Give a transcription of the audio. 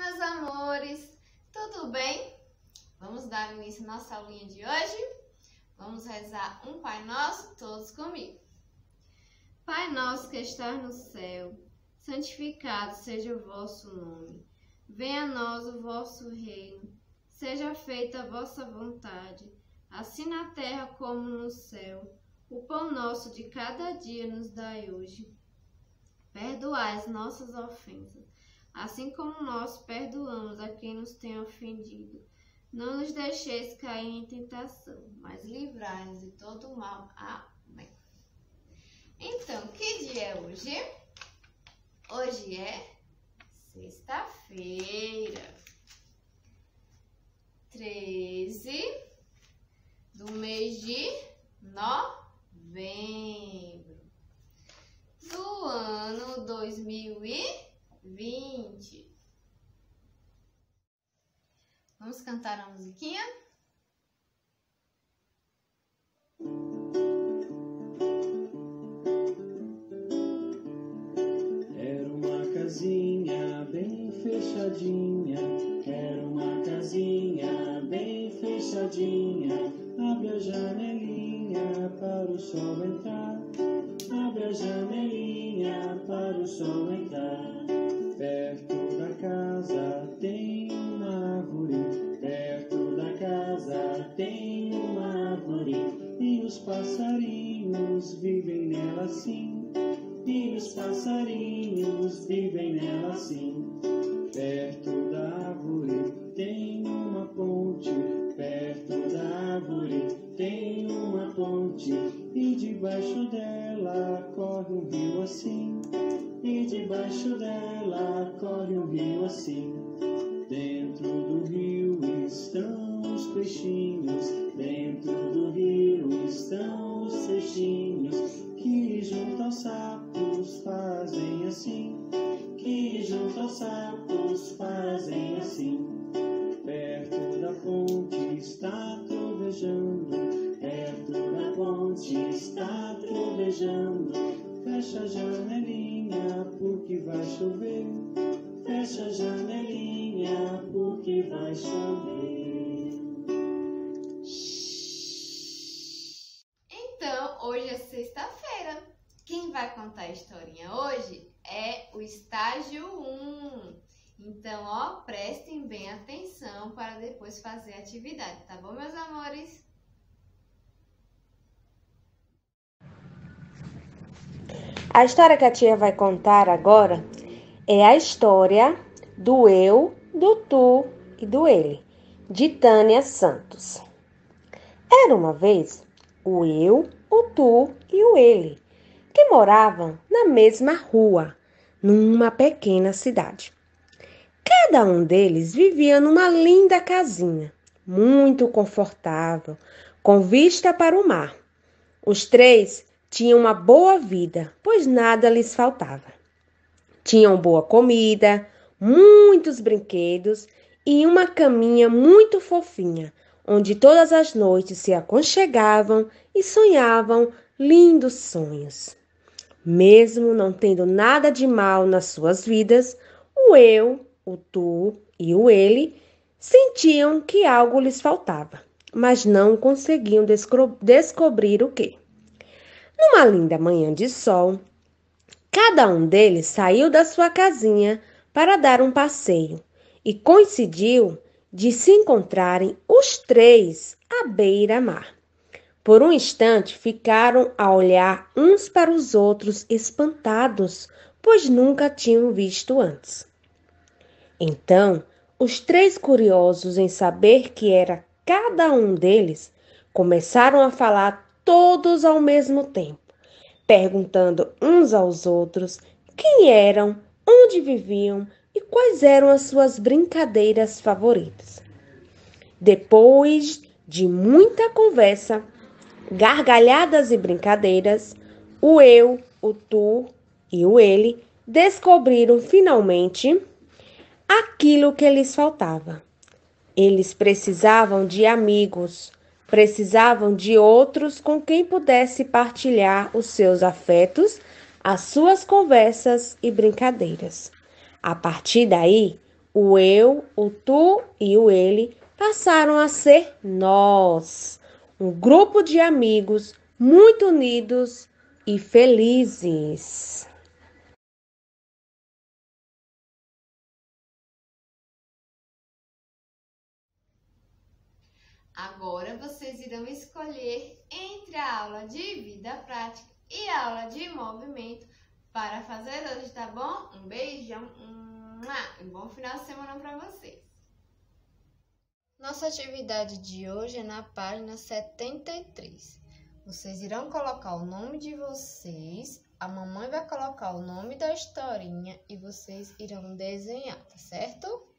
meus amores! Tudo bem? Vamos dar início à nossa aulinha de hoje? Vamos rezar um Pai Nosso, todos comigo. Pai nosso que estás no céu, santificado seja o vosso nome. Venha a nós o vosso reino. Seja feita a vossa vontade, assim na terra como no céu. O pão nosso de cada dia nos dai hoje. Perdoai as nossas ofensas assim como nós perdoamos a quem nos tem ofendido. Não nos deixeis cair em tentação, mas livrai-nos de todo mal. Amém. Então, que dia é hoje? Hoje é sexta-feira, 13 do mês de novembro Vamos cantar a musiquinha? Era uma casinha bem fechadinha, era uma casinha bem fechadinha. Abre a janelinha para o sol entrar, abre a janelinha para o sol entrar. Perto da casa tem tem uma árvore, e os passarinhos vivem nela sim, e os passarinhos vivem nela sim. Perto da árvore tem uma ponte, perto da árvore tem uma ponte, e debaixo dela corre um rio assim. E debaixo dela corre um rio assim. Dentro do rio estão os peixinhos, está trovejando, perto da ponte está trovejando, fecha a janelinha porque vai chover. Fecha a janelinha porque vai chover. Então, hoje é sexta-feira. Quem vai contar a historinha hoje é o estágio 1. Então, ó, prestem bem atenção para depois fazer a atividade, tá bom, meus amores? A história que a tia vai contar agora é a história do eu, do tu e do ele, de Tânia Santos. Era uma vez o eu, o tu e o ele, que moravam na mesma rua, numa pequena cidade. Cada um deles vivia numa linda casinha, muito confortável, com vista para o mar. Os três tinham uma boa vida, pois nada lhes faltava. Tinham boa comida, muitos brinquedos e uma caminha muito fofinha, onde todas as noites se aconchegavam e sonhavam lindos sonhos. Mesmo não tendo nada de mal nas suas vidas, o eu, o tu e o ele sentiam que algo lhes faltava, mas não conseguiam descobrir o que. Numa linda manhã de sol, cada um deles saiu da sua casinha para dar um passeio e coincidiu de se encontrarem os três à beira-mar. Por um instante ficaram a olhar uns para os outros espantados, pois nunca tinham visto antes. Então, os três curiosos em saber que era cada um deles, começaram a falar todos ao mesmo tempo, perguntando uns aos outros quem eram, onde viviam e quais eram as suas brincadeiras favoritas. Depois de muita conversa, gargalhadas e brincadeiras, o eu, o tu e o ele descobriram finalmente aquilo que lhes faltava. Eles precisavam de amigos, precisavam de outros com quem pudesse partilhar os seus afetos, as suas conversas e brincadeiras. A partir daí, O eu, o tu e o ele passaram a ser nós, um grupo de amigos muito unidos e felizes. Agora vocês irão escolher entre a aula de vida prática e a aula de movimento para fazer hoje, tá bom? Um beijão e um bom final de semana para vocês. Nossa atividade de hoje é na página 73. Vocês irão colocar o nome de vocês, a mamãe vai colocar o nome da historinha e vocês irão desenhar, tá certo?